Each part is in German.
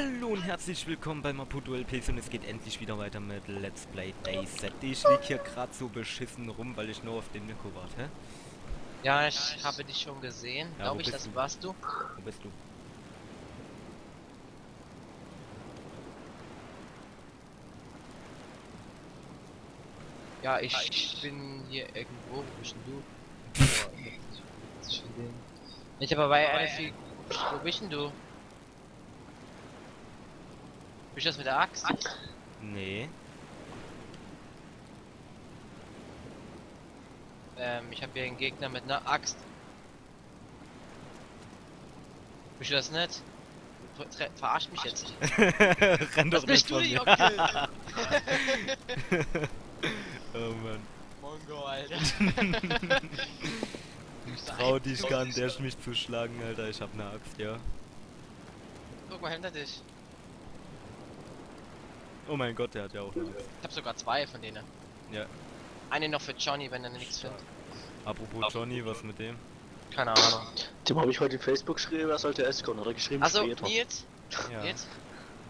Hallo und herzlich willkommen bei Maputo LPs und es geht endlich wieder weiter mit Let's Play Dayset. Ich lieg hier gerade so beschissen rum, weil ich nur auf den Nico warte. Ja, ich habe dich schon gesehen. Ja, Glaube ich, das du? warst du. Wo bist du? Ja, ich bin hier irgendwo. Wo bist du? Ich bin den- Ich habe bei einer viel. Wo bist denn du? Bist du das mit der Axt? Nee. Ähm, ich habe hier einen Gegner mit einer Axt. Bist du das nicht? Ver Verarscht mich jetzt. Renn Das doch bist du nicht, okay. Oh Mann. Mongo, Alter. Ich trau dich gar nicht, erst mich zu schlagen, Alter. Ich hab ne Axt, ja. Guck mal hinter dich. Oh mein Gott, der hat ja auch eine. Ich habe sogar zwei von denen. Ja. Eine noch für Johnny, wenn er nichts findet. Apropos Johnny, was mit dem? Keine Ahnung. Dem habe ich heute in Facebook geschrieben, er sollte erst kommen. Hat er geschrieben, Also, später. Nils, Ja. Nils,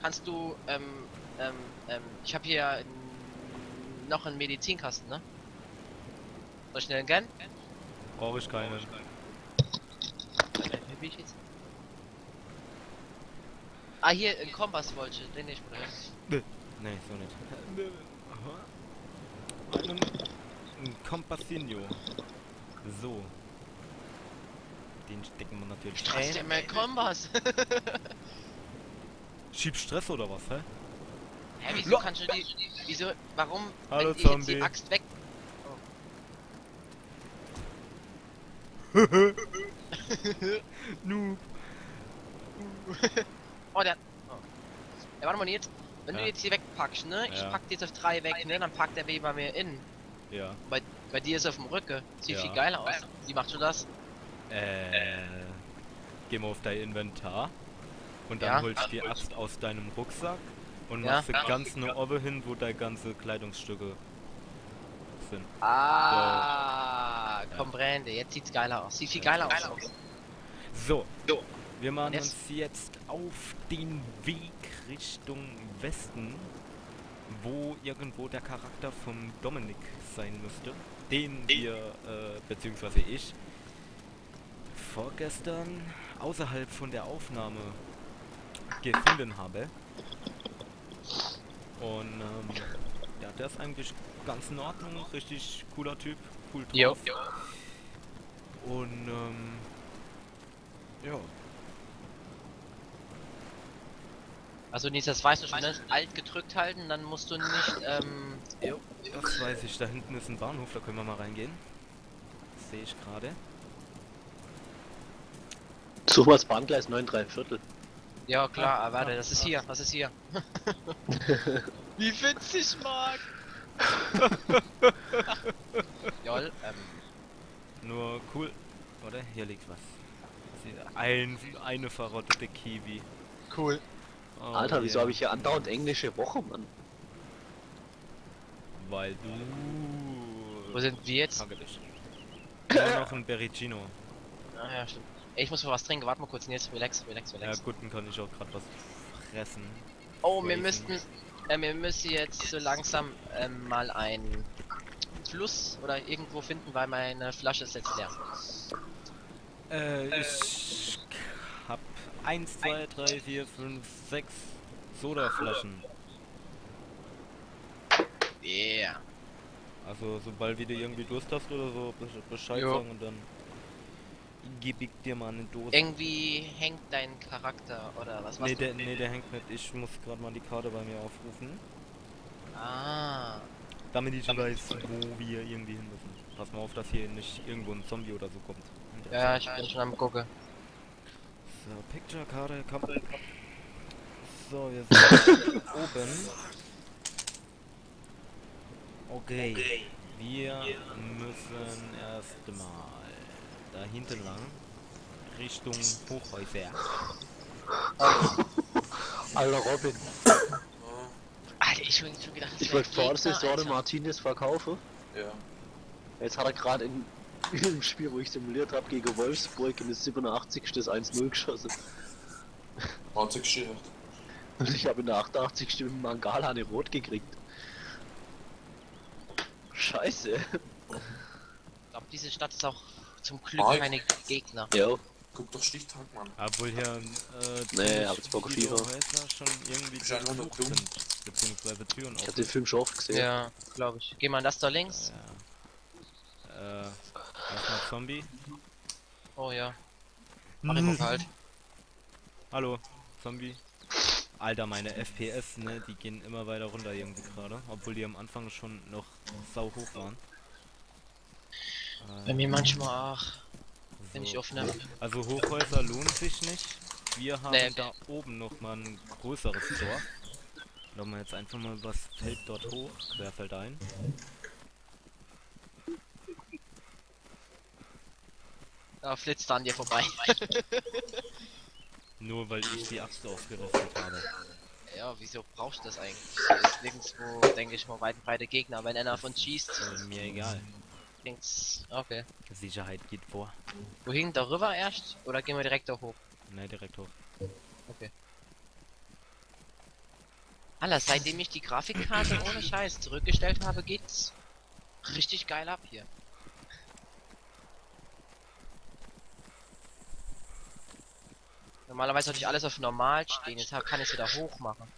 kannst du, ähm, ähm, ähm, ich habe hier noch einen Medizinkasten, ne? Soll ich schnell gern? Brauche ich keinen. Wie ich jetzt? Ah, hier, ein Kompass wollte ich, den nicht, oder? Nee, so nicht. Einen, ein Compassinho. So. Den stecken wir natürlich Trotzdem mein Kompass! Schieb Stress oder was, hä? Hä, wieso Lo- kannst du die, wieso, warum, Hallo, wenn jetzt Zombie. die Axt weg... Noob. Oh, der... Oh. Ja, warte mal, Nils, wenn Ja. du jetzt hier wegpackst, ne? Ich Ja. pack die jetzt auf drei weg, ne? Dann packt der wie bei mir in. Ja. Bei, bei dir ist er auf dem Rücken. Sieht Ja. viel geiler aus. Wie machst du das? Äh. Geh mal auf dein Inventar. Und dann Ja. holst du die Axt aus deinem Rucksack. Und Ja. machst du ganz eine Obbe hin, wo deine ganze Kleidungsstücke sind. Ah, comprende. Jetzt sieht's geiler aus. Sieht viel geiler aus. So. Wir machen jetzt? uns jetzt auf den Weg Richtung Westen, wo irgendwo der Charakter vom Dominik sein müsste, den wir, äh, beziehungsweise ich, vorgestern außerhalb von der Aufnahme gefunden habe. Und ähm, ja, der ist eigentlich ganz in Ordnung, richtig cooler Typ, cool Jo. drauf. Und ähm, ja, Also Nils, das weißt du schon, ne? Alt gedrückt halten, dann musst du nicht, ähm... das weiß ich. Da hinten ist ein Bahnhof, da können wir mal reingehen. Sehe ich gerade. Such mal das Bahngleis 9 3 Viertel. Ja klar, Ah, aber warte, ah, das ist ah. hier, das ist hier. Wie witzig, Marc! Joll, ähm, Nur cool. Oder? Hier liegt was. Ein, eine verrottete Kiwi. cool. Oh Alter, wieso yeah. habe ich hier andauernd englische Woche, Mann? Weil du... Wo sind wir jetzt? Ja, noch ein Bericino. Ah ja, stimmt. Ey, ich muss mal was trinken, warte mal kurz, Nils, relax, relax, Ja relax. gut, dann kann ich auch gerade was fressen. oh, wir müssten, äh, wir müssen jetzt so langsam ähm, mal einen Fluss oder irgendwo finden, weil meine Flasche ist jetzt leer. Äh, ich hab 1, 2, 3, 4, 5, 6 Sodaflaschen. Yeah. Also sobald wieder irgendwie Durst hast oder so, besch- Bescheid Jo. sagen und dann gebe ich dir mal eine Dose. Irgendwie hängt dein Charakter oder was nee, machst der, du? nee, der hängt nicht. Ich muss gerade mal die Karte bei mir aufrufen, Ah. damit ich weiß, wo wir irgendwie hin müssen. Pass mal auf, dass hier nicht irgendwo ein Zombie oder so kommt. Ja, ich bin schon am gucken. So, Picture Karte, komm. So, wir sind oben. Okay. Wir müssen erst mal da hinten lang. Richtung Hochhäuser. Alter Robin, Alter, ich hab schon gedacht, das ich wollte vor der Saison. Martinez verkaufen. Ja. Jetzt hat er gerade in im Spiel, wo ich simuliert habe, gegen Wolfsburg in das 87. das 1-0 geschossen. Hat sie geschert. Und ich habe in der 88 Stimmen Mangala eine Rot gekriegt. Scheiße. Ich glaube, diese Stadt ist auch zum Glück Mike. keine Gegner. Jo. Guck doch Stichtag, Mann. Obwohl hier äh, Nee, hab FIFA. Häuser schon irgendwie sind, beziehungsweise Türen Ich auf. habe den Film schon oft gesehen. Ja, glaube ich. Geh mal in das da links. Ja. Äh, Zombie. Oh ja. Mal halt. Hallo, Zombie. Alter, meine FPS, ne, die gehen immer weiter runter irgendwie gerade, obwohl die am Anfang schon noch sau hoch waren. Bei mir manchmal auch, wenn so. ich aufnehme. Also Hochhäuser lohnt sich nicht. Wir haben Nee. da oben noch mal ein größeres Dorf. Laufen wir jetzt einfach mal übers Feld dort hoch, querfeldein. Da flitzt er an dir vorbei. Nur weil ich die Axt aufgerüstet habe. ja, wieso brauchst du das eigentlich? Ist nirgendwo, denke ich mal, weit und breite Gegner. Wenn einer von schießt, Äh, mir egal. klingt's. Okay. Sicherheit geht vor. Wohin? Darüber erst? Oder gehen wir direkt da hoch? Ne, direkt hoch. Alter, seitdem ich die Grafikkarte ohne Scheiß zurückgestellt habe, geht's richtig geil ab hier. Normalerweise sollte ich alles auf normal stehen, jetzt kann ich es wieder hoch machen.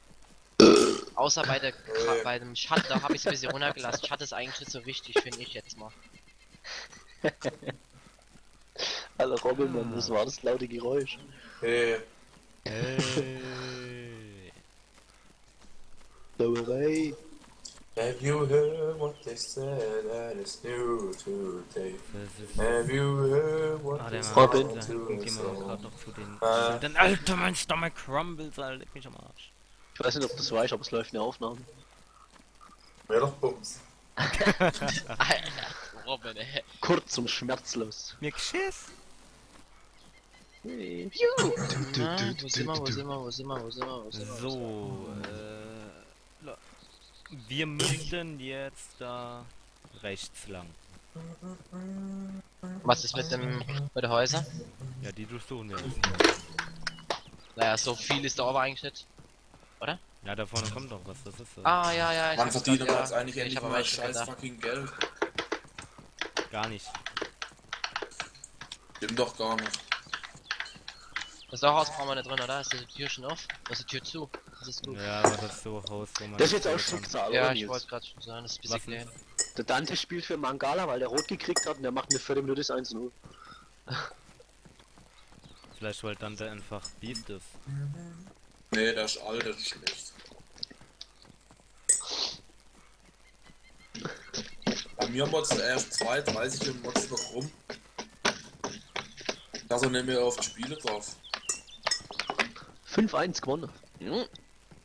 Außer bei der Gra- bei dem Schatten, da habe ich es ein bisschen runtergelassen. Schatten ist eigentlich nicht so wichtig, finde ich jetzt mal. Hallo Robin, Mann, was war das laute Geräusch? Hey, Hey. Sauerei. Have you heard what they said that is new today? Das ist Have you heard what Ah, they said Robin. gehen wir gerade noch zu den... Äh. Dann, Alter, mein Stomach crumbles, Alter, leck mich am Arsch. Ich weiß nicht, ob du das weißt, aber es läuft eine Aufnahme. Wer doch Bums. Alter, Robin, ey. Kurz und schmerzlos. Mir geschiss. Hey. Na, wo sind wir, wo sind wir, wo sind wir, wo sind wir, wo sind wir? So, äh... Wir müssen jetzt da rechts lang. Was ist mit dem, mit den Häusern? Ja, die durchsuchen wir jetzt. Naja, so viel ist da aber eigentlich nicht. Ja, da vorne kommt doch was, das ist so. Ah, ja, ja, ich Man hab's verdient ja. jetzt eigentlich Ich endlich mal echt schon scheiß gedacht. fucking Geld. Gar nicht. Stimmt doch gar nicht. Das Haus brauchen wir nicht drin, oder? Ist die Tür schon auf? Ist die Tür zu? Das ist gut. Ja, aber das ist so Haus, wo man... Das ist jetzt auch. Schicksal, Ja, ich wollte gerade schon sagen, das ist ein bisschen klein. Der Dante spielt für Mangala, weil der rot gekriegt hat und der macht eine Viertelminute ist 1-0. Vielleicht weil dann der einfach Beast ist. Nee, das ist alt, das ist schlecht. Bei mir motzen erst 2, 30 und motzen noch rum. Da so nehmen wir auf die Spiele drauf. 5-1 gewonnen. Hm,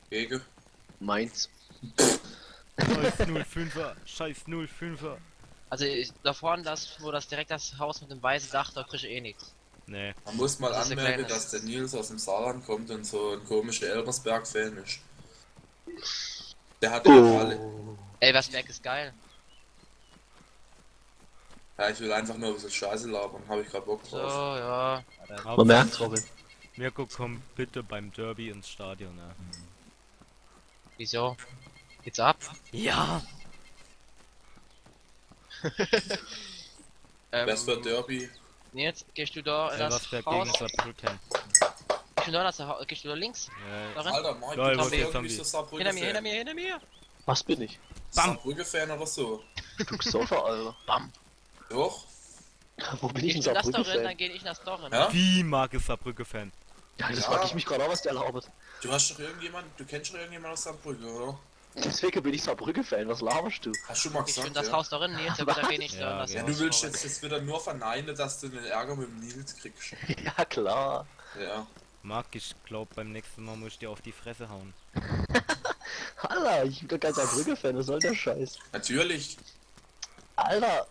Gege. Mainz. Scheiß 05er, scheiß 05er. Also ich, da vorne, das, wo das direkt das Haus mit dem weißen Dach, da krieg ich eh nichts. Nee, Man muss mal Das anmerken, dass der Nils aus dem Saarland kommt und so ein komischer Elbersberg-Fan ist. Der hat ja alle. Ey, was Berg ist geil. Ja, ich will einfach nur ein bisschen Scheiße labern, habe ich gerade Bock So, drauf. ja. Man merkt Robin. Mirko, komm bitte beim Derby ins Stadion, ne? Wieso? Geht's ab? Ja! Ähm, für Derby? Nils, gehst du da in das Haus? Saarbrücken. Gehst du da in das Haus? Gehst du da links? Ja, Darin? Alter, du was bist ist irgendwie Zombie? so Saarbrücken Hinter mir, hinter mir, hinter mir! Was bin ich? Bam. Saarbrücken-Fan oder so? Du Sofa, Alter. Bam! Doch? Wo bin ich denn das Saarbrücken-Fan? dann geh ich nach Storren. Ja? Wie mag es Saarbrücke-Fan? Ja, das Ja. frag ich mich gerade auch, was der erlaubt. Du hast doch irgendjemand, du kennst doch irgendjemand aus Saarbrücken, oder? Deswegen bin ich Saarbrücken-Fan, was laberst du? Hast du mal Gehst du in gesagt, das ja? Haus da rein, Nils, aber da geh ich Ja, da ja, du willst jetzt das wieder nur verneinen, dass du den Ärger mit dem Nils kriegst. Ja, klar. Ja. Marc, ich glaub, beim nächsten Mal muss ich dir auf die Fresse hauen. Alter, ich bin doch kein Saarbrücken-Fan, was soll der Scheiß? Natürlich. Alter!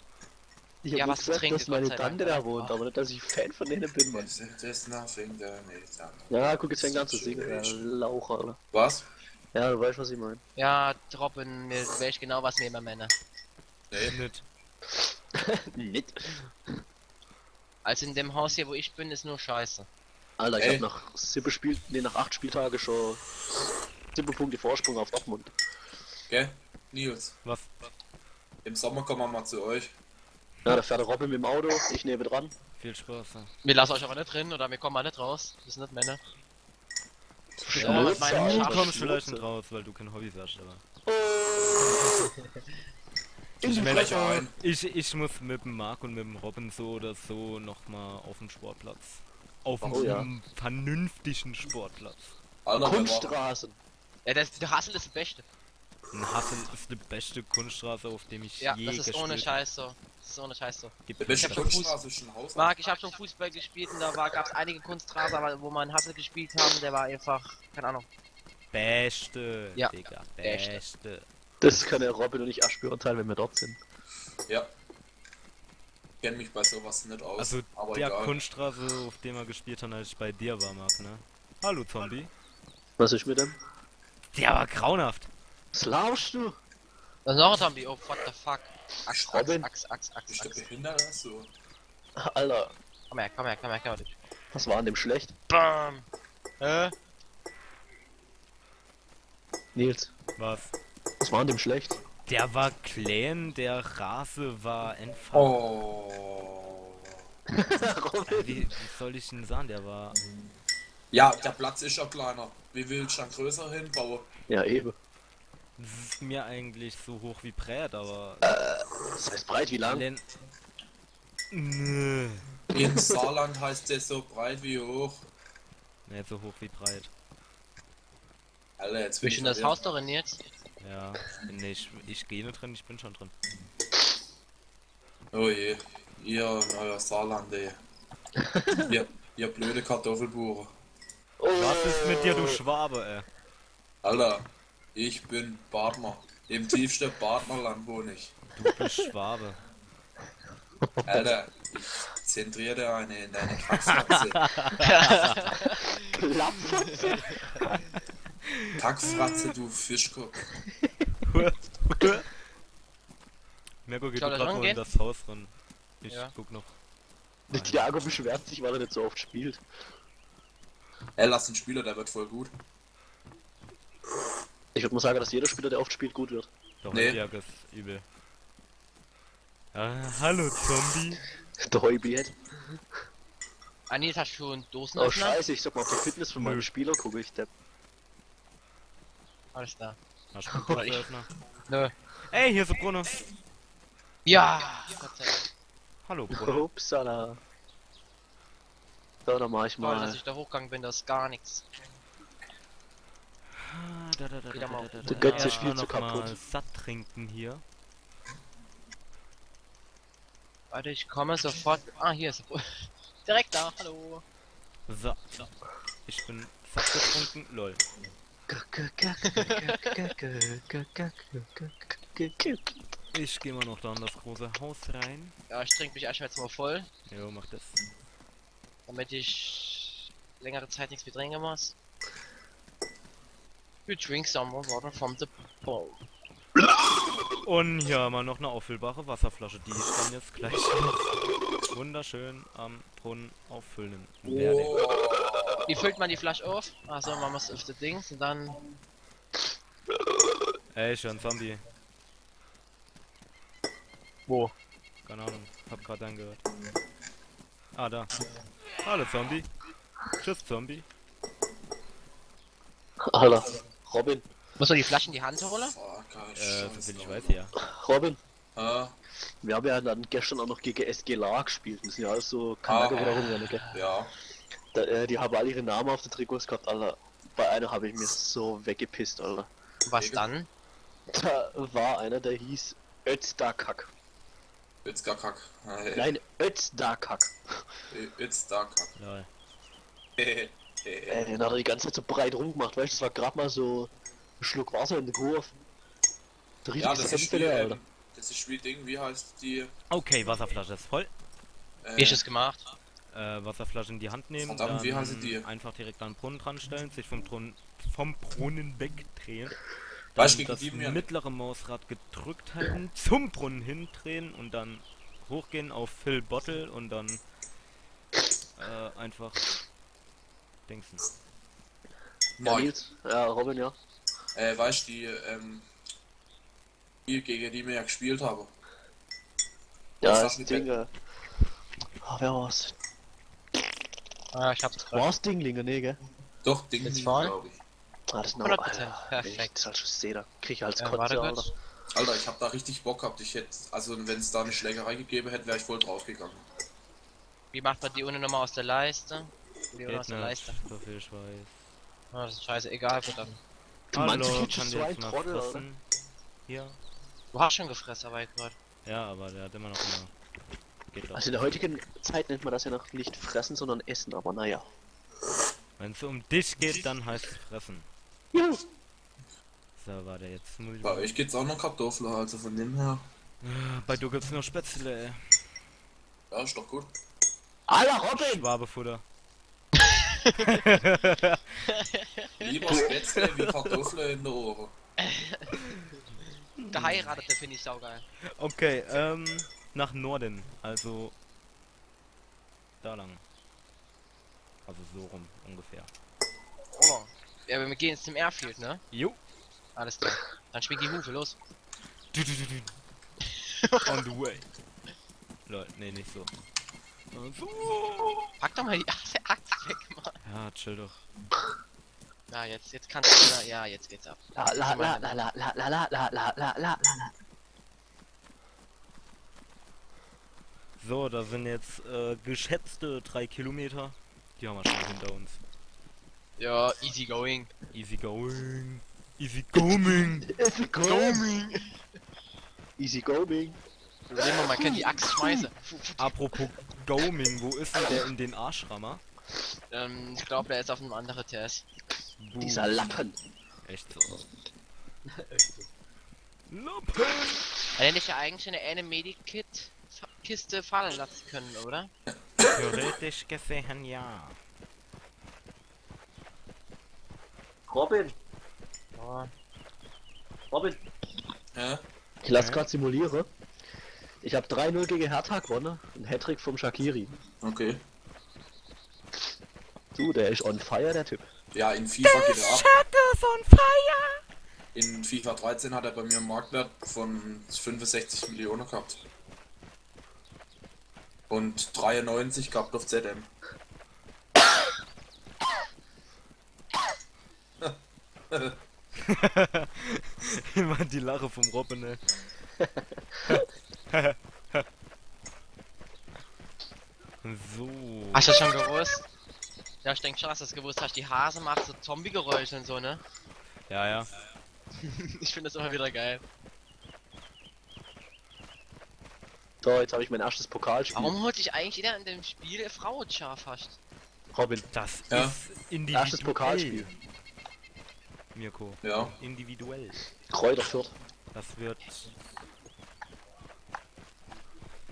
Ich Ja, was gesagt, trinken, dass meine Tante da wohnt, aber nicht, dass ich Fan von denen bin, Mann. Ja, guck, jetzt fängt an zu singen. Ja, Lauch, Alter. Was? Ja, du weißt, was ich meine. Ja, Robin, mir weiß genau, was immer meine. Nee. Nicht. Nicht. Also in dem Haus hier, wo ich bin, ist nur Scheiße. Alter, ich Ey. hab nach sieben Spiel, nee, nach acht Spieltagen schon sieben Punkte Vorsprung auf Dortmund. Gell? Nils, Was? im Sommer kommen wir mal zu euch. Ja, da fährt der Robin mit dem Auto, ich neben dran. Viel Spaß. Ja. Wir lassen euch aber nicht drin oder wir kommen mal nicht raus. Das sind nicht Männer. Schnauze, meine Du kommst vielleicht nicht raus, weil du kein Hobby hast, aber. Ich die meine, Fresse. ein. ich, ich muss mit dem Marc und mit dem Robin so oder so nochmal auf den Sportplatz. Auf Oh ja. einen vernünftigen Sportplatz. Alter, wir Kunststraßen. Ja, das, der Hassel ist das Beste. Ein Hassel ist die beste Kunststraße, auf dem ich Ja, je das ist gespielt ohne habe. Scheiß so. Das ist ohne Scheiß so. Es beste hab schon Fuß- Kunststraße ist ein Haus. Marc, ich habe schon Fußball gespielt und da gab es einige Kunstrasen, aber wo in Hassel gespielt haben, der war einfach, keine Ahnung. Beste, Ja, Digga, beste. beste. Das kann der Robin und ich erst beurteilen, wenn wir dort sind. Ja. Kenn mich bei sowas nicht aus. Also aber der egal. Kunststraße, auf dem wir gespielt haben, als ich bei dir war, Marc, ne? Hallo Zombie. Was ist mit dem? Der war grauenhaft. Was lauschst du? Das ist noch ein Zombie, oh what the fuck. Axt, Axt, Robin? Axt, Axt, Axt, du Axt. behindert oder so? Alter, Komm her, komm her, komm her, komm her. was war an dem schlecht? Bam! Äh? Nils, Was? was war an dem schlecht? Der war klein, der Rase war einfach. Oh. Äh, wie, wie soll ich denn sagen? Der war. Ja, der Platz ist ja kleiner. Wie willst du dann größer hinbauen? Ja, eben. Das ist mir eigentlich so hoch wie breit, aber. Das heißt breit wie lang? Len Nö. In Saarland heißt der so breit wie hoch. Nicht so hoch wie breit. Alter, jetzt ist ich denn das. Haus darin jetzt? Ja. Nee, ich, ich gehe nicht drin, ich bin schon drin. Oh je. Ihr, euer Saarland, ey. ihr, ihr blöde Kartoffelbuche. Oh, Was ist mit dir, du Schwabe, ey? Alter, ich bin Badner. Im tiefsten Badnerland wohne ich. Du bist Schwabe. Alter, ich zentriere eine in deine Kackfratze. Klappfotze? Kackfratze, du Fischkopf. Mirko geht gerade er mal in das Haus ran. Ich Ja. guck noch. Der Thiago beschwert sich, weil er nicht so oft spielt. Ey, lass den Spieler, der wird voll gut. Ich würde mal sagen, dass jeder Spieler, der oft spielt, gut wird. Doch, Nee. nee. ist übel. Ja, hallo Zombie. Der Heubiet. Du schon Oh Dosenöffner? scheiße, ich sag mal auf die Fitness von meinem. Spieler gucke ich, der Alles klar. Hast du einen Dosenöffner? Nö. Ey, hier ist der Brunnen. Ja! Gott sei Dank. Hallo Brunnen. Upsala. So, dann mach ich Toll, dass mal. ich da hochgegangen bin, das ist gar nichts. Ah, da, da, da, Wieder da, mal da, da, da. So noch mal kaputt. satt trinken hier. Warte, ich komme sofort. Ah, hier ist er. Direkt da, hallo. So. Ich bin satt getrunken. Lol. Ich gehe mal noch da in das große Haus rein. Ja, ich trinke mich erstmal jetzt mal voll, Jo, mach das. damit ich längere Zeit nichts mehr trinken muss. You drink some more water from the bowl. Und hier haben wir noch eine auffüllbare Wasserflasche, die ich dann jetzt gleich wunderschön am Brunnen auffüllen werde. Wie füllt man die Flasche auf? Achso, man muss auf das Ding und dann. Ey, schon Zombie. Wo? Keine Ahnung, hab grad einen gehört. Ah, da. Hallo Zombie. Tschüss Zombie. Alter, Robin, Muss man die Flasche in die Hand holen? Fuck, Äh, Scheiße. soviel ich weiß ja. Robin, Ah, wir haben ja dann gestern auch noch gegen SG La gespielt. Das sind ja alles so Kanaken Ah. oder rumrennen, gell? ja. Da, äh, die haben alle ihre Namen auf den Trikots gehabt, Alter. Bei einer habe ich mir so weggepisst, Alter. Was dann? Da war einer, der hieß Özdakak. Jetzt gar kack. Hey, Nein, Lol. Äh, den hat er die ganze Zeit so breit rumgemacht, weißt du, das war gerade mal so ein Schluck Wasser in der Kurve. Der Ja, das ist Alter. ähm, das ist wie Ding, wie heißt die? Okay, Wasserflasche ist voll. Äh, Wie ist es gemacht? Äh, Wasserflasche in die Hand nehmen, Verdammt, wie dann heißen die? einfach direkt an den Brunnen dran stellen, sich vom Brunnen, vom Brunnen wegdrehen, Weißt dann das die mittlere Mausrad gedrückt halten, zum Brunnen hindrehen und dann hochgehen auf Fill Bottle und dann äh, einfach dingsen. Ja, Moin. Nils, ja, Robin, ja. Äh, weißt du, die, ähm, die, gegen die wir ja gespielt haben. Ja, Was das hast du Ding. äh, Ah, wer war's? Ah, ich hab's gerade. War's Dinglinge, nee, gell? Doch, Ding, Jetzt vorne? glaube ich. Ah, das ist 100%, Alter, perfekt. das halt schon sehe, da krieg ich als Ja, Kotze, Alter. kurz. Alter, ich hab da richtig Bock gehabt. Ich hätte, also wenn es da eine Schlägerei gegeben hätte, wäre ich voll draufgegangen. Wie macht man die ohne Nummer aus der Leiste? Der nicht, Leiste. so viel ich weiß. Ah, das ist scheiße, egal, gut dann. Du meinst, Hallo, kriegst kann der ein jetzt mal Trottel, oder? fressen? Hier? Du hast schon gefressen, aber ich gerade. Ja, aber der hat immer noch eine. Geht doch. Also in der heutigen Zeit nennt man das ja noch nicht fressen, sondern essen, aber naja. Wenn es um dich geht, dann heißt es fressen. Ja. So, warte, jetzt muss ich Bei mal- euch geht's auch noch Kartoffeln, also von dem her. Bei du gibt's nur Spätzle, ey. Ja, ist doch gut. Alter, Robin! Schwabefutter. Lieber Spätzle wie Kartoffeln in der Ohren. Geheiratete finde ich saugeil. Okay, ähm, nach Norden, also da lang. Also so rum ungefähr. Oh. Ja, aber wir gehen jetzt zum Airfield, ne? Jo. Alles klar. Dann schwing die Hufe, los. Du, du, du, du. On the way. Leute, nee, nicht so. So. Pack doch mal die Axt weg, Mann. Ja, chill doch. Ja, jetzt, jetzt kannst du, na, ja, jetzt geht's ab. La la la la la la la la la la la la la. So, da sind jetzt äh, geschätzte drei Kilometer. Die haben wir schon hinter uns. Ja, easy going. Easy going. Easy going. Easy going. Easy going. Sehen wir mal, können die Axt schmeißen. Apropos Gaming, wo ist denn der in den Arschrammer? Ähm, ich glaube, der ist auf einem anderen TS. Buh. Dieser Lappen. Echt so. Lappen! Hätte ich ja eigentlich eine eine Medikit Kiste fallen lassen können, oder? Theoretisch gesehen ja. Robin, Ja. Robin. Ja? Ich lass Hä? grad simulieren. Ich habe 3-0 gegen Hertha gewonnen. Ein Hattrick vom Shakiri. Okay. Du, der ist on fire, der Typ. Ja, in FIFA geht er ab. Shadows on fire! In FIFA 13 hat er bei mir einen Marktwert von 65 Millionen gehabt. Und 93 gehabt auf ZM. Immer die Lache vom Robin, ey. so. Hast du das schon gewusst? Ja, ich denke schon, dass du das gewusst hast. Die Hase macht so Zombie-Geräusche und so, ne? Ja, ja. Ich finde das immer wieder geil. So, jetzt habe ich mein erstes Pokalspiel. Warum holt sich eigentlich jeder in dem Spiel Frauenschar fast? Robin, Das Ja. ist individuell. erstes Pokalspiel. Mirko. Ja. Individuell. Kräuter Fürth. Das wird.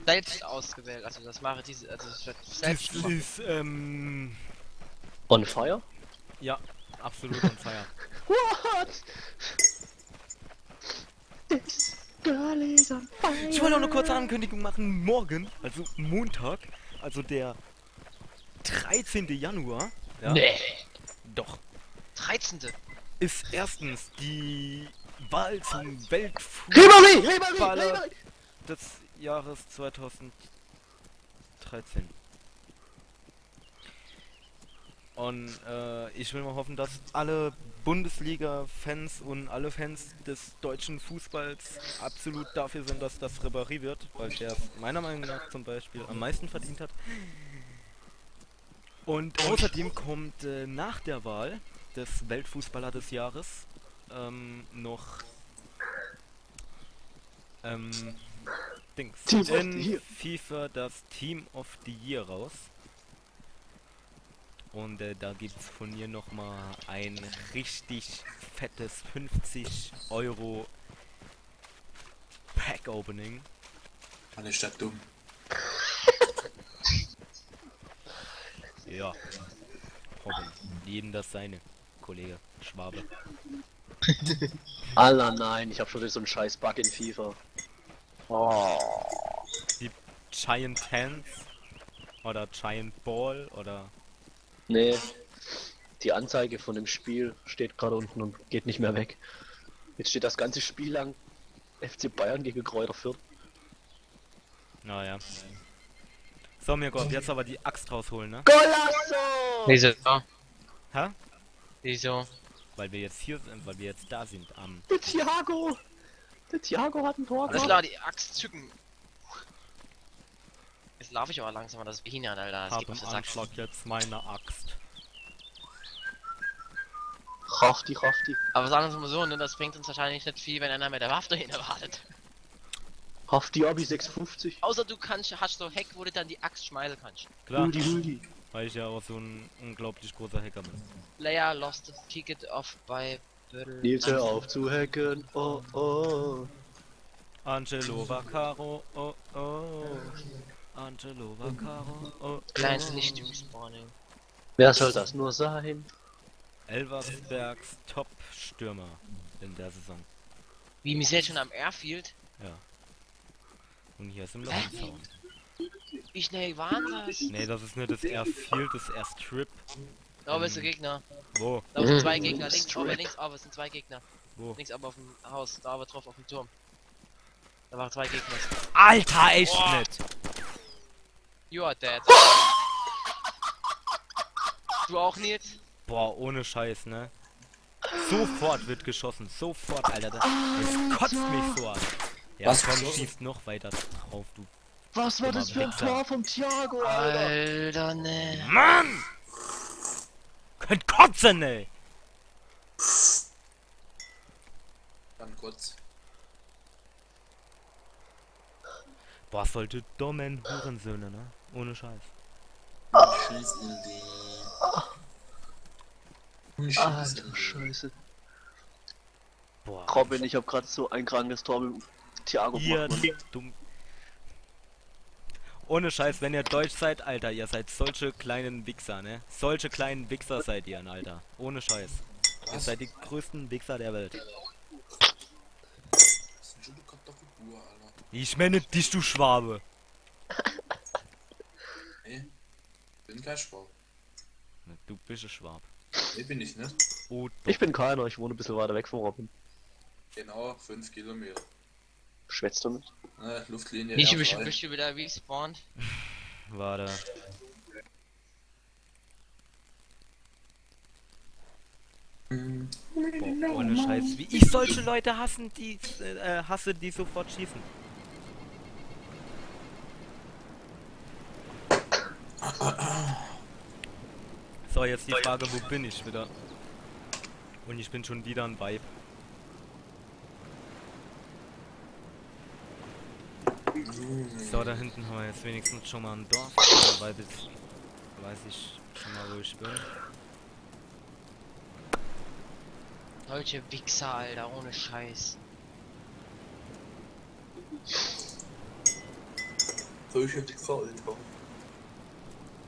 Selbst ausgewählt, also das mache diese, also das wird selbst Das ist, ähm. On fire? Ja, absolut on fire. What? This girl is on fire. Ich wollte auch eine kurze Ankündigung machen. Morgen, also Montag, also der 13. Januar. Ja, Nee. Doch. 13. Ist erstens die Wahl zum Weltfußballer des Jahres 2013. Und äh, ich will mal hoffen, dass alle Bundesliga-Fans und alle Fans des deutschen Fußballs absolut dafür sind, dass das Ribéry wird, weil der es meiner Meinung nach zum Beispiel am meisten verdient hat. Und außerdem kommt äh, nach der Wahl des Weltfußballer des Jahres ähm, noch ähm, Dings Team in. FIFA das Team of the Year raus. Und äh, da gibt's von mir noch mal ein richtig fettes 50 Euro Pack Opening. Alle Stadt dumm. Ja. Jeden das seine, Kollege Schwabe. Alter, nein, ich habe schon wieder so einen scheiß Bug in FIFA. Giant Hands oder Giant Ball oder Nee. Die Anzeige von dem Spiel steht gerade unten und geht nicht mehr weg. Jetzt steht das ganze Spiel lang FC Bayern gegen Kräuter Fürth. Naja. So, mir Gott, jetzt aber die Axt rausholen, ne? Golasso! Wieso? Hä? Wieso? Weil wir jetzt hier sind, weil wir jetzt da sind am. Der Thiago! Der Thiago hat ein Tor Alles klar, die Axt zücken. Jetzt laufe ich aber langsam an das Behindern, Alter. Das Hab im. Anschlag jetzt meine Axt. Rafti, Rafti. Aber sagen wir mal so, ne, das bringt uns wahrscheinlich nicht viel, wenn einer mit der Waffe dahin erwartet. Rafti Abi 650. Außer du kannst, hast so Heck, wo du dann die Axt schmeißen kannst. Klar, Huldi, Huldi. weil ich ja auch so ein unglaublich großer Hacker bin. Player lost the ticket off by Bödel. Nils, hör auf zu hacken. Oh, oh. Angelo Vaccaro, oh oh. Angelo Vaccaro, oh Kleines oh. Licht spawning. Wer soll das nur sein? Elversbergs Top-Stürmer in der Saison. Wie mir jetzt schon am Airfield? Ja. Und hier ist im Lorenzaun. Wie schnell waren das? Nee, das ist nicht das Airfield, das ist Airstrip. Da oben ist der Gegner. Wo? Da oben sind zwei Mhm. Gegner. Links, aber links, aber es sind zwei Gegner. Wo? Links aber auf dem Haus, da aber drauf auf dem Turm. Da waren zwei Gegner. Alter, echt Boah. nicht! You are dead. Du auch, Nils? Boah, ohne Scheiß, ne? Sofort wird geschossen, sofort, Alter. Das, das kotzt mich so an. Ja, Was komm, schießt noch weiter drauf, du. Was war das für ein. Tor vom Thiago, Alter? Alter, ne. Mann! Könnt kotzen, ey! Dann kurz. Boah, solche dummen Hurensöhne, ne? Ohne Scheiß. Schieß in die. Schieß Alter, in die. Scheiße. Boah. Robin, ich hab grad so ein krankes Tor mit Thiago Ihr gemacht. Mann. dumm. Ohne Scheiß, wenn ihr Deutsch seid, Alter, ihr seid solche kleinen Wichser, ne? Solche kleinen Wichser seid ihr, Alter. Ohne Scheiß. Ihr seid die größten Wichser der Welt. Das sind schon die Kartoffelbuhr, Alter. Ich meine dich, du Schwabe. Nee. Bin kein Schwab. Du bist ein Schwab. Nee, bin ich nicht. Oh, Ich bin keiner, ich wohne ein bisschen weiter weg von Robin. Genau, 5 Kilometer. Schwätzt du nicht? Ne, Luftlinie Nicht R3. bist, bist du wieder respawned? warte. Hm. Boah, ohne Scheiß. Wie ich solche Leute hassen, die äh, hasse, die sofort schießen. So, jetzt die Frage, wo bin ich wieder? Und ich bin schon wieder ein Vibe. So, da hinten haben wir jetzt wenigstens schon mal ein Dorf. Weiß ich, weiß ich schon mal, wo ich bin. Solche Wichser, Alter, ohne Scheiß. Solche Wichser, Alter.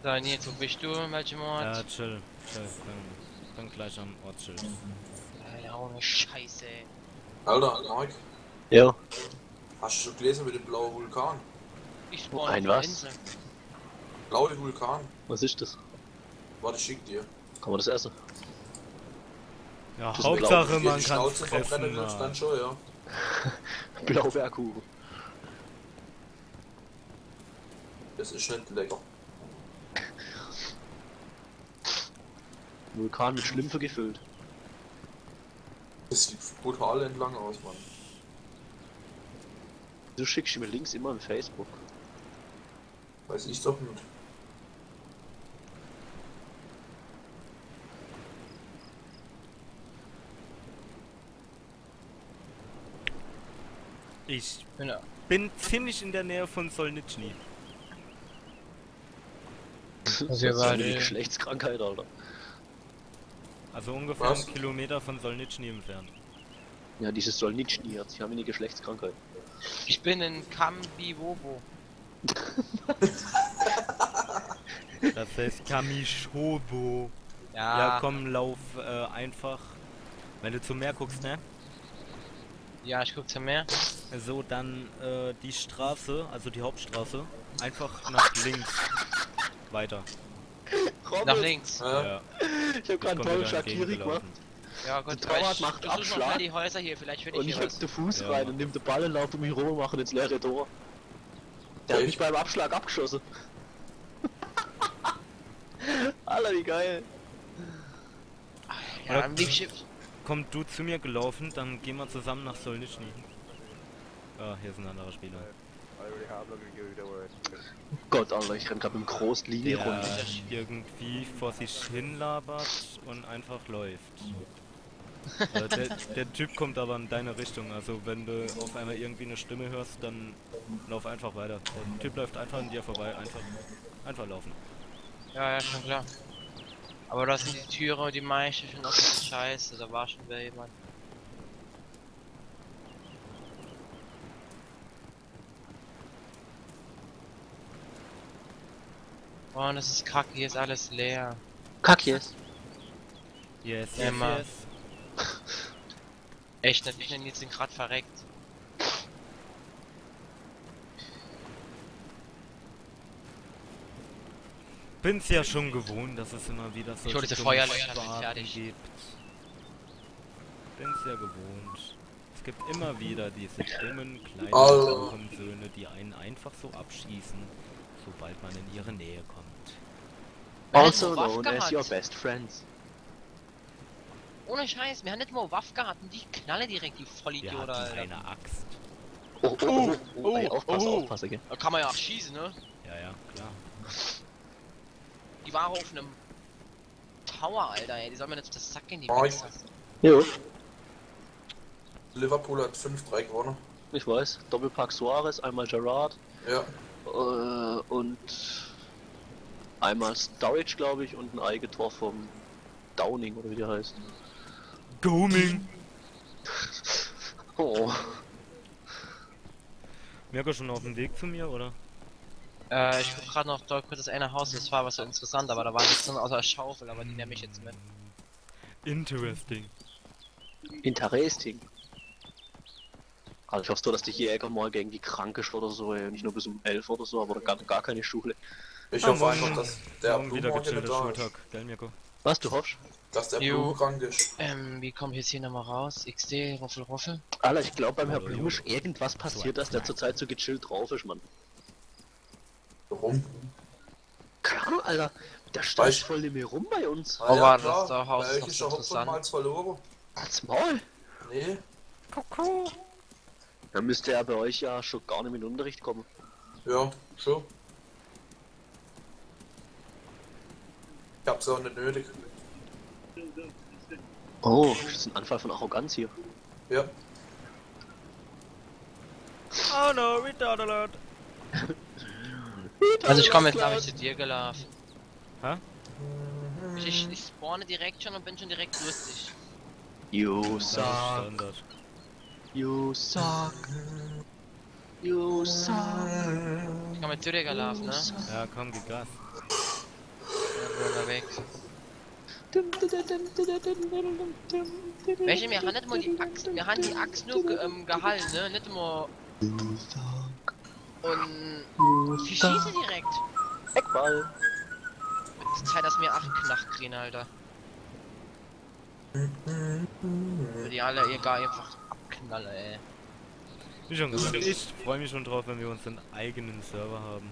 So, Nils, wo bist du? In welchem Ort? Ja, chill. chill. Bin, bin gleich am Ort chill. Alter, ohne Scheiße, ey. Alter, Mark, Ja. hast du schon gelesen mit dem blauen Vulkan? Ich spawn Ein was? Insel. Blaue Vulkan. Was ist das? Warte, schick dir. Kann man das essen? Ja, Das Hauptsache man kann Schnauze verbrennen fressen. willst, na. dann schon, ja. Blaubeerkuchen. Das ist nicht lecker. Vulkan mit Schlümpfe gefüllt. Das sieht brutal entlang aus, Mann. Du schickst mir Links immer im Facebook. Weiß ich doch nicht. Ich Genau. bin ziemlich in der Nähe von Solnitschny. Das wir ist eine beide- Geschlechtskrankheit, Alter. Also ungefähr Was? einen Kilometer von Solnitschny entfernt. Ja, dieses schniert. Sie haben eine Geschlechtskrankheit. Ich bin in Kambiwobo. Das heißt Kamishobo. Ja, Ja, komm, lauf äh, einfach. Wenn du zum Meer guckst, ne? ja, ich guck zum Meer. So, dann äh, die Straße, also die Hauptstraße, einfach nach links weiter. Robin, Nach links. Ja. Ja, ich hab grad einen tollen Shakiri gemacht. Ja gut, Der Torwart ich macht Abschlag. die Häuser hier, vielleicht finde Und ich ich hier heb was. den Fuß Ja, rein und nimm den Ball und lauf um mich rum und machen ins leere Tor. Der hat mich beim Abschlag abgeschossen. Alter, wie geil. Ja, liebsten... Komm du zu mir gelaufen, dann gehen wir zusammen nach Solnitschny. Ah, hier ist ein anderer Spieler. Gott, Alter, ich renn grad mit dem großen Linie Der runter. irgendwie vor sich hin labert und einfach läuft. Äh, der, der Typ kommt aber in deine Richtung, also wenn du auf einmal irgendwie eine Stimme hörst, dann lauf einfach weiter. Der Typ läuft einfach an dir vorbei, einfach, einfach laufen. Ja, ja, schon klar. Aber da sind die Türe und die Meiche schon auch scheiße, da war schon wieder jemand. Und das ist kacke, hier ist alles leer. Kack jetzt. Yes, Ja, yes, Mann. yes. Echt ich bin jetzt grad verreckt. Bin's ja schon gewohnt, dass es immer wieder so Ich hol diese fertig. gibt. Bin's ja gewohnt. Es gibt immer wieder diese dummen kleinen Oh. Söhne, die einen einfach so abschießen, sobald man in ihre Nähe kommt. Also Wir haben known Waffe as your gehabt. best friends. Ohne Scheiß, wir haben nicht mal Waffe gehabt und die knalle direkt, die Wir Vollidiot, hatten Alter. eine Axt. Oh, oh, oh, oh, Oh, ey, aufpassen, oh. aufpassen, gell. Da kann man ja auch schießen, ne? Ja, ja, klar. Die war auf einem Tower, Alter, ey. Die soll mir nicht auf das Sack gehen, die Oh, Wichser. Jo, Liverpool hat 5-3 gewonnen. ich weiß. Doppelpack Suarez, einmal Gerard Ja. äh, und einmal Sturridge, glaube ich, und ein Eigentor vom Downing, oder wie der heißt. Goming! Oh, Mirko schon auf dem Weg zu mir, oder? Äh, ich guck gerade noch da kurz das eine Haus, das war was so interessant, aber da war nichts drin außer Schaufel, aber die nehme ich jetzt mit. Interesting. interesting. Also ich hoffe so, dass die Jäger mal gegen die krank ist oder so, ey. nicht nur bis um 11 oder so, aber gar, gar keine Schule. Ich Ah, hoffe morgen- einfach, dass der wieder hier da ist. Gell Mirko? Was, du hoffst? Dass der Jo. Blumen krank ist. Ähm, wie kommt jetzt hier nochmal raus? XD, Ruffel, Ruffel? Alter, ich glaube beim Herr Oder Blum ist irgendwas passiert, dass der zurzeit so gechillt drauf ist, Mann. Warum? Keine Ahnung, Alter. Der steigt voll in mir rum bei uns. Oh, war das da Haus ist doch so interessant. mal verloren. Als Maul. Nee. Kuckuck! Dann müsste er bei euch ja schon gar nicht mit in den Unterricht kommen. Ja, schon. Ich hab's auch nicht nötig. Oh, das ist ein Anfall von Arroganz hier. Ja. Oh no, retard alert! Also ich komme jetzt, glaube ich, zu dir gelaufen. Hä? Ich, ich, ich spawne direkt schon und bin schon direkt durstig. You suck, you suck, you suck. Ich komme zu dir gelaufen, ne? Ja, komm, gib Gas. Weg. Welche, wir haben nicht mal die Axt, wir haben die Axt nur ge, ähm, gehalten, ne? Nicht mal. Und. Ich schieße direkt. Eckball. Es ist Zeit, dass wir acht Knach kriegen, Alter. Die alle egal einfach abknalle, ey. Wie schon gesagt, ich freue mich schon drauf, wenn wir unseren eigenen Server haben.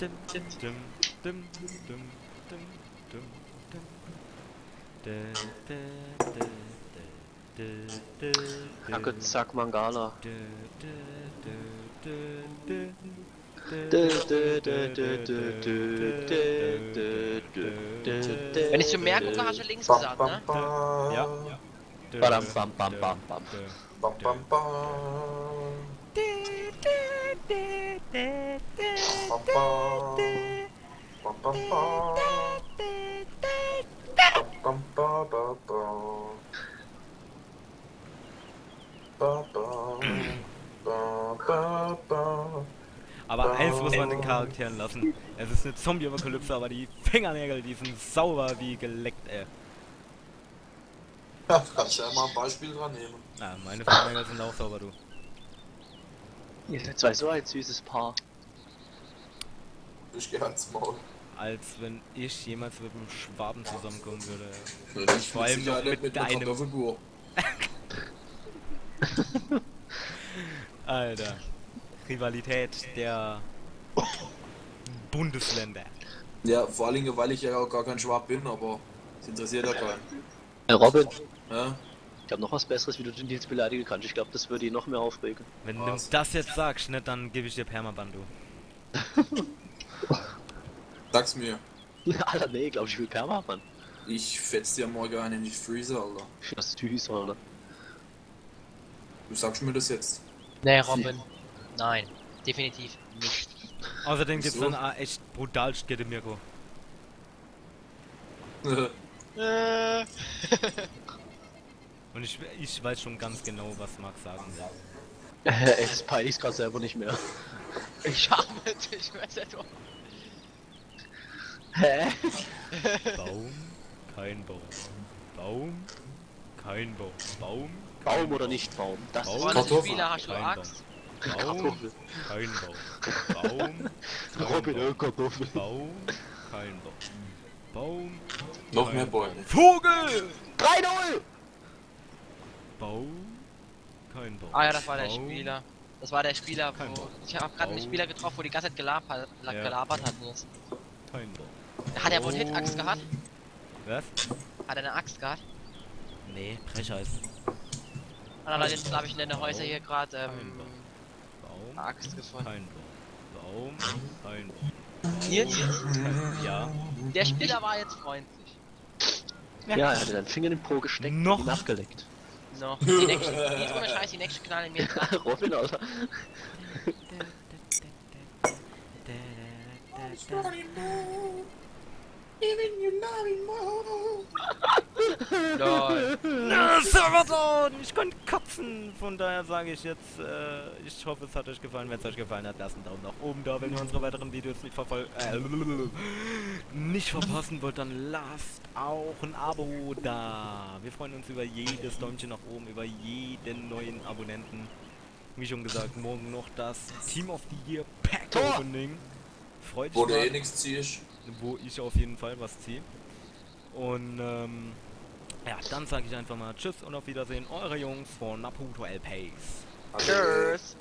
Dim, dim, dim, dim, dim, dim, dim, da, Zack Mangala. Wenn ich zu mehr gucke, hast du links gesagt, ne? Ja. Badam, bam, bam, bam, bam. Bam, bam, bam. Aber eins muss man den Charakteren lassen. Es ist eine Zombie-Apokalypse, aber die Fingernägel, die sind sauber wie geleckt, ey. Ja, kannst ja mal ein Beispiel dran nehmen. Na, meine Fingernägel sind auch sauber, du. Ihr seid zwei so ein süßes Paar. Ich geh halt's Maul. als wenn ich jemals mit einem Schwaben zusammenkommen würde. Ja, ich Vor allem mit noch mit einer deinem-. Alter. Rivalität der Bundesländer. Ja, vor allen Dingen, weil ich ja auch gar kein Schwab bin, aber es interessiert ja keinen. Hey Robin, Ja? Ich habe noch was Besseres, wie du den Nils beleidigen kannst. Ich glaube, das würde ihn noch mehr aufregen. Wenn du Was? das jetzt sagst, ne, dann gebe ich dir Permaband, du. Sag's mir. Alter, nee, glaube ich will Perma, Mann. Ich fetz dir morgen einen in die Freezer, Alter. Das ist süß, Alter. Du sagst mir das jetzt. Nee, Robin. Nein, definitiv nicht. Außerdem gibt's dann auch echt brutal Städte, Mirko. Äh. Und ich, ich weiß schon ganz genau, was Max sagen will. Ey, das peile ich gerade selber nicht mehr. Ich habe ich weiß nicht, wo- Hä? Baum, kein Baum. Baum, kein Baum. Baum, Baum oder nicht Baum? Das Baum. ist Kartoffel. Spieler, hast du Kein Axt? Baum, kein Baum. Baum, kein Robin, äh, Baum. Kartoffel. Baum, kein Baum. Baum, Noch kein mehr Bäume. Vogel! 3-0! Baum, kein Baum. Ah ja, das war der Baum, Spieler. Das war der Spieler, Kein wo. Baum. Ich habe gerade einen. Spieler getroffen, wo die ganze Zeit gelabert, Ja. gelabert hat. Kein Baum. Hat er wohl eine Hitaxt gehabt? Was? Hat er eine Axt gehabt? Nee, Und allerdings habe ich in den Häuser hier gerade ähm, Kein Baum. Axt gefunden. kein Baum. Baum, kein Baum. Nils, Ja. der Spieler war jetzt freundlich. Ja, er hatte deinen Finger in den Po gesteckt Noch? und ihn Noch. Die nächste, die ohne Scheiß, die nächste knallen mir. Robin, Alter. Lol. Na, Serverdown! Ich konnte kotzen! Von daher sage ich jetzt, äh, ich hoffe es hat euch gefallen. Wenn es euch gefallen hat, lasst einen Daumen nach oben da. Wenn ihr unsere weiteren Videos nicht verfol äh, nicht verpassen wollt, dann lasst auch ein Abo da. Wir freuen uns über jedes Däumchen nach oben, über jeden neuen Abonnenten. Wie schon gesagt, morgen noch das Team of the Year Pack! Opening. Freut Wo euch du eh nichts ziehst. wo ich auf jeden Fall was ziehe. Und ähm, ja, dann sage ich einfach mal Tschüss und auf Wiedersehen, eure Jungs von Naputo El Pace. Tschüss.